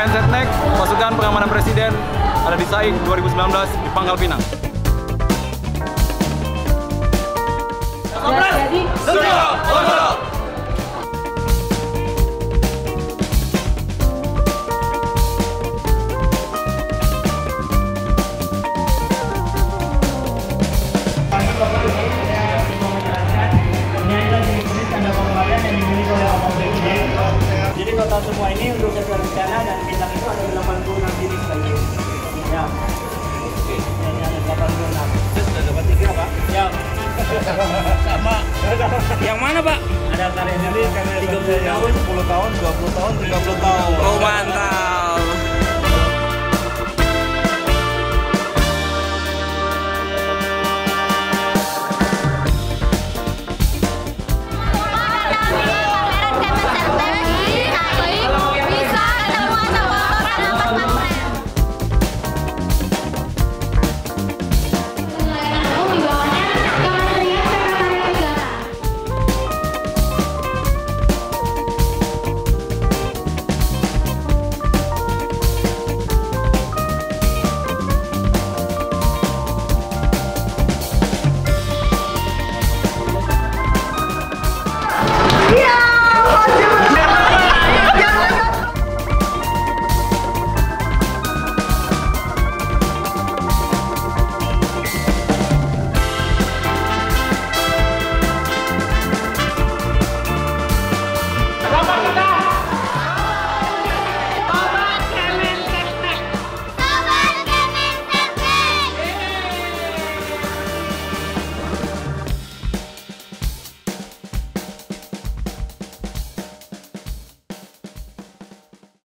Mensetnek, pasukan pengamanan presiden ada di Saik 2019 di Pangkal Pinang. Jadi total semua ini untuk sesuai rencana dan bintang itu ada 86 jenis lagi. Ya. Oke. Ini ada 86. Sudah dapat tiga pak? Ya. Sama. Yang mana pak? Ada kalender ini karena 30 tahun, 10 tahun, 20 tahun, 30 tahun. Oh mantap.